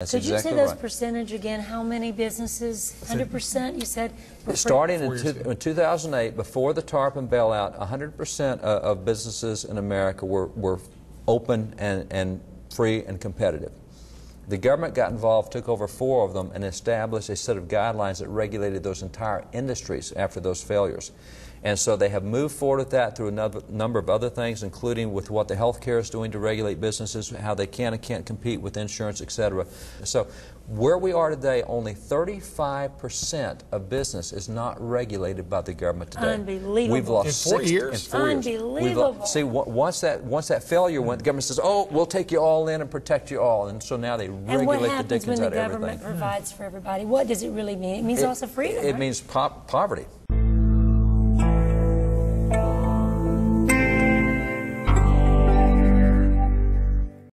That's Could you say those right. percentage again? How many businesses? 100%, you said? Starting in, two, in 2008, before the TARP bailout, 100% of, of businesses in America were, were open and, and free and competitive. The government got involved, took over four of them, and established a set of guidelines that regulated those entire industries after those failures. And so they have moved forward with that through a number- number of other things, including with what the healthcare is doing to regulate businesses, how they can and can't compete with insurance, et cetera. So where we are today, only 35% of business is not regulated by the government today. Unbelievable. We've lost In four 60 years? In four years. Unbelievable. see, once that once that failure went, the government says, "Oh, we'll take you all in and protect you all," and so now they And regulate what the happens dickens when the out of government provides for everybody? What does it really mean? It means also freedom, It right? means po- poverty.